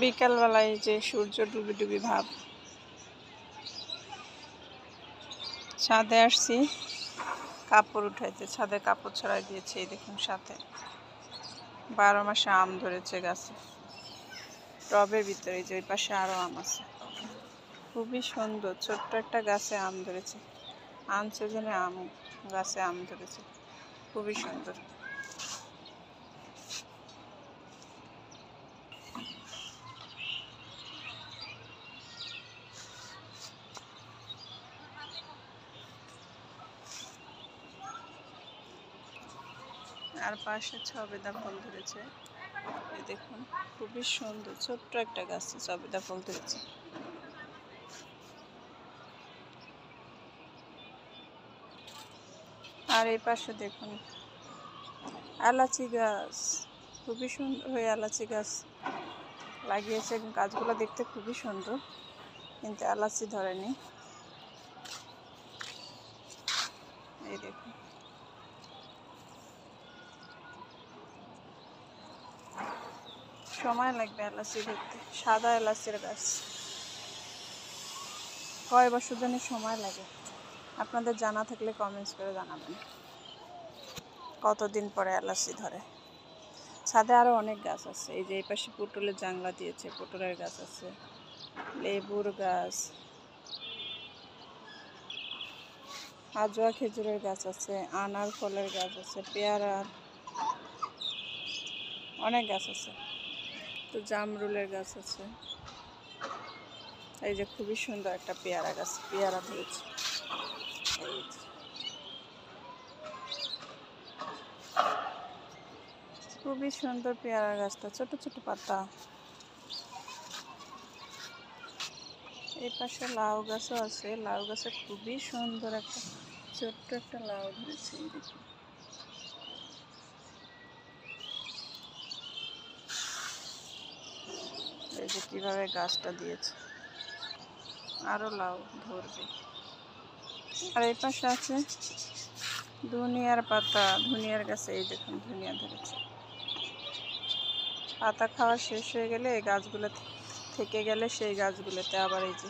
বিকালবেলায় যে সূর্য ডুবি ডুবি ভাব। ছাদে আসছি, কাপড় উঠাইতে, ছাদে কাপড় ছড়াই দিয়েছে, এই দেখুন সাথে। বারো মাসে আম ধরেছে গাছে। টবের ভিতরে যে ওই পাশে আরও আম আছে। খুবই সুন্দর, ছোট্ট একটা গাছে আম ধরেছে। আম সিজনে আম, গাছে আম ধরেছে। খুবই সুন্দর। আর পাশে ছবেদা ফুল ধরেছে। দেখুন, খুবই সুন্দর, ছোট্ট একটা গাছে ছবেদা ফুল ধরেছে। আর এই পাশে দেখুন, এলাচি গাছ, খুবই সুন্দর হয়ে এলাচি গাছ লাগিয়েছে এবং গাছগুলো দেখতে খুবই সুন্দর, কিন্তু এলাচি ধরেনি। এই দেখুন সময় লাগবে এলাচি ধরতে। সাদা এলাচির গাছ কয় বছর জন্য সময় লাগে। আপনাদের জানা থাকলে কমেন্টস করে জানাবেন। কতদিন পরে এলাচি ধরে? ছাদে আরও অনেক গাছ আছে। এই যে এই পাশে পটলের জাংলা দিয়েছে, পটলের গাছ আছে। লেবুর গাছ। আজোয়া খেজুরের গাছ আছে আনার ফলের গাছ আছে, পেয়ারার অনেক গাছ আছে। তো জামরুলের গাছ আছে। এই যে খুবই সুন্দর একটা পেয়ারা গাছ, পেয়ারা ধরেছে খুবই সুন্দর পেয়ারা গাছটা, ছোট ছোট পাতা। এই পাশে লাউ গাছও আছে, লাউ গাছে খুবই সুন্দর একটা, ছোট্ট একটা লাউ ধরেছে এই দেখুন এই যে কীভাবে গাছটা দিয়েছে। আরও লাউ ধরবে। আর এই পাশে আছে ধনিয়ার পাতা। ধনিয়ার গাছে এই দেখুন ধনিয়া ধরেছে। পাতা খাওয়া শেষ হয়ে গেলে এই গাছগুলো থেকে গেলে সেই গাছগুলোতে আবার এই যে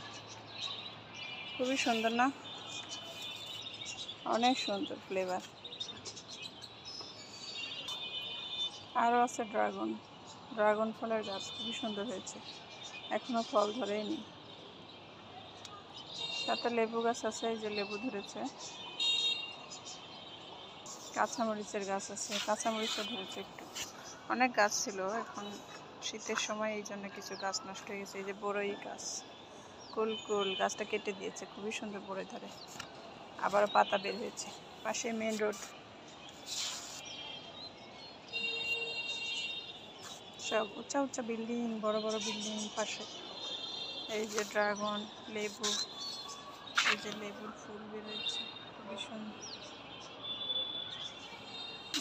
খুবই সুন্দর না? অনেক সুন্দর ফ্লেভার আরও আছে ড্রাগন ড্রাগন ফলের গাছ, খুবই সুন্দর হয়েছে। এখনও ফল ধরেনি সাথে লেবু গাছ আছে, এই যে লেবু ধরেছে। কাঁচামরিচের গাছ আছে, কাঁচামরিচও ধরেছে একটু। অনেক গাছ ছিল, এখন শীতের সময় এই জন্য কিছু গাছ নষ্ট হয়ে গেছে। এই যে বড়ই গাছ কুল কুল গাছটা কেটে দিয়েছে, খুবই সুন্দর পড়ে ধরে। আবারও পাতা বের হয়েছে। পাশে মেন রোড সব উঁচা উঁচা বিল্ডিং, বড় বড় বিল্ডিং পাশে। এই যে ড্রাগন, লেবু, এই যে লেবুর ফুল বেরোচ্ছে, খুবই সুন্দর।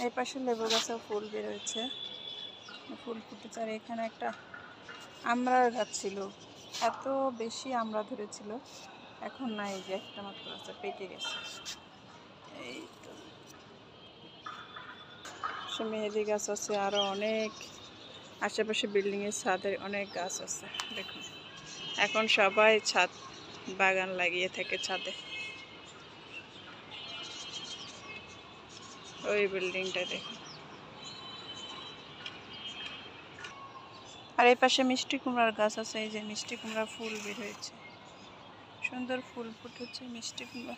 এই পাশে লেবু গাছেও ফুল বেরোচ্ছে। ফুল ফুটেছে, আর এখানে একটা আমড়ার গাছ ছিল। এত বেশি আমড়া ধরেছিল, এখন না এই যে, একটা মাত্র আছে পেটে গেছে। এই তো। সে মেহেদি গাছ আছে আরও অনেক আশেপাশে বিল্ডিংয়ের ছাদের অনেক গাছ আছে, দেখুন। এখন সবাই ছাদ বাগান লাগিয়ে থাকে ছাদে। ওই বিল্ডিংটা দেখুন। আর এই পাশে মিষ্টি কুমড়ার গাছ আছে, এই যে মিষ্টি কুমড়া ফুল বের হয়েছে। সুন্দর ফুল ফুটেছে মিষ্টি কুমড়া।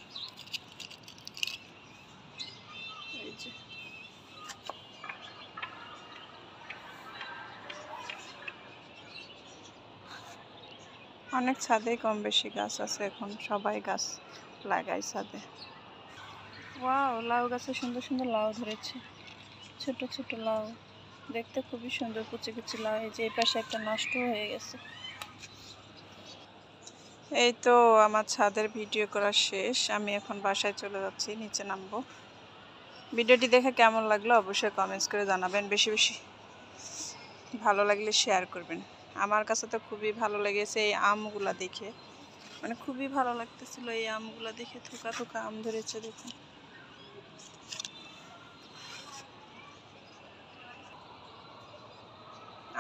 এই যে। অনেক ছাদেই কম বেশি গাছ আছে এখন সবাই গাছ লাগায় ছাদে। ওয়াও লাউ গাছে সুন্দর সুন্দর লাউ ধরেছে। ছোট ছোট লাউ দেখতে খুবই সুন্দর কুচি কুচি লাউ এই যে এই পাশে একটা নষ্ট হয়ে গেছে। এই তো আমার ছাদের ভিডিও করা শেষ আমি এখন বাসায় চলে যাচ্ছি নিচে নামবো। ভিডিওটি দেখে কেমন লাগল অবশ্যই কমেন্টস করে জানাবেন বেশি বেশি ভালো লাগলে শেয়ার করবেন। আমার কাছে তো খুবই ভালো লেগেছে এই আমগুলা দেখে। মানে খুবই ভালো লাগতেছিল এই আমগুলা দেখে, থোকা থোকা আম ধরেছে দেখুন।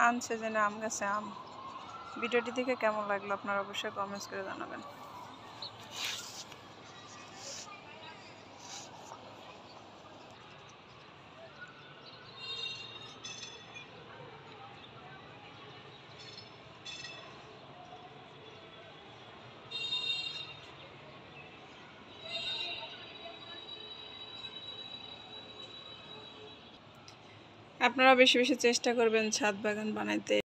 আনছে যেন আম গাছে আম। ভিডিওটি দেখে কেমন লাগল আপনারা অবশ্যই কমেন্টস করে জানাবেন। আপনারা বেশি বেশি চেষ্টা করবেন ছাদ বাগান বানাইতে।